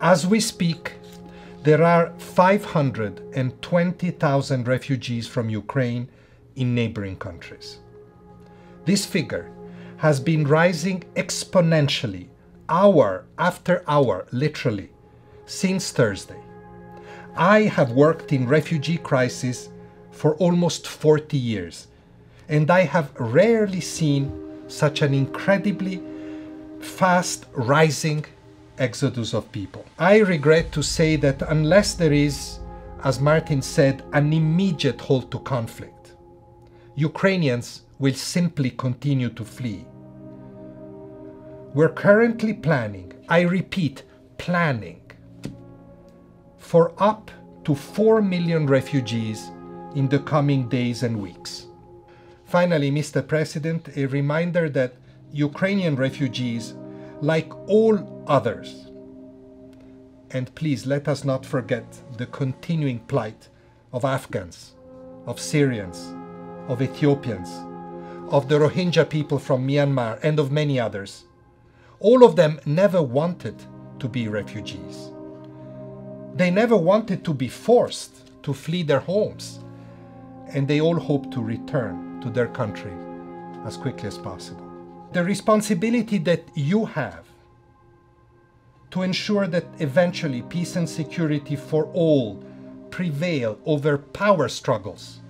As we speak, there are 520,000 refugees from Ukraine in neighboring countries. This figure has been rising exponentially, hour after hour, literally, since Thursday. I have worked in refugee crisis for almost 40 years, and I have rarely seen such an incredibly fast rising exodus of people. I regret to say that unless there is, as Martin said, an immediate halt to conflict, Ukrainians will simply continue to flee. We're currently planning, I repeat, planning, for up to 4 million refugees in the coming days and weeks. Finally, Mr. President, a reminder that Ukrainian refugees, like all others, and please let us not forget the continuing plight of Afghans, of Syrians, of Ethiopians, of the Rohingya people from Myanmar, and of many others. All of them never wanted to be refugees. They never wanted to be forced to flee their homes. And they all hope to return to their country as quickly as possible. The responsibility that you have to ensure that eventually peace and security for all prevail over power struggles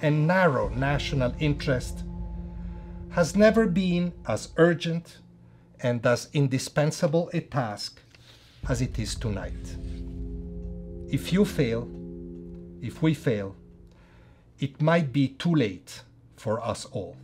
and narrow national interest has never been as urgent and as indispensable a task as it is tonight. If you fail, if we fail, it might be too late for us all.